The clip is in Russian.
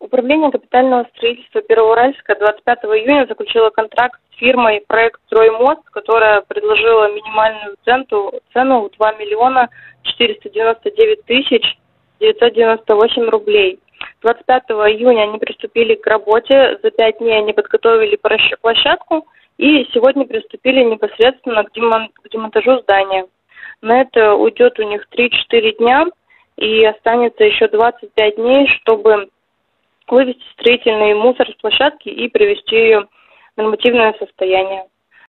Управление капитального строительства Первоуральска 25 июня заключило контракт с фирмой «Проект Строймост», которая предложила минимальную цену, цену в 2 миллиона 499 тысяч 998 рублей. 25 июня они приступили к работе, за пять дней они подготовили площадку и сегодня приступили непосредственно к, демон, к демонтажу здания. На это уйдет у них 3-4 дня и останется еще 25 дней, чтобы вывести строительный мусор с площадки и привести ее в нормативное состояние.